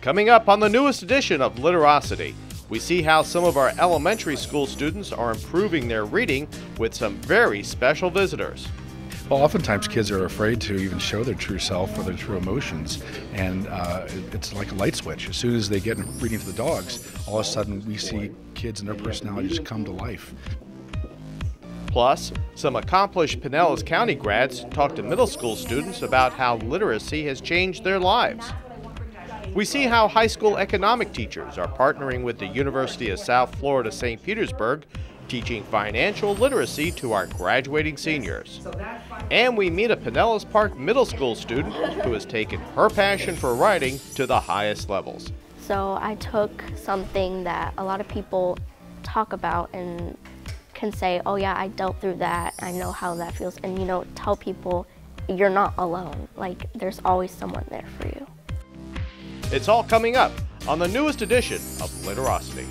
Coming up on the newest edition of Literocity, we see how some of our elementary school students are improving their reading with some very special visitors. Well, oftentimes kids are afraid to even show their true self or their true emotions, and uh, it's like a light switch. As soon as they get reading to the dogs, all of a sudden we see kids and their personalities come to life. Plus, some accomplished Pinellas County grads talk to middle school students about how literacy has changed their lives. We see how high school economic teachers are partnering with the University of South Florida St. Petersburg, teaching financial literacy to our graduating seniors. And we meet a Pinellas Park middle school student who has taken her passion for writing to the highest levels. So I took something that a lot of people talk about and can say, oh yeah, I dealt through that, I know how that feels, and you know, tell people you're not alone. Like, there's always someone there for you. It's all coming up on the newest edition of Literocity.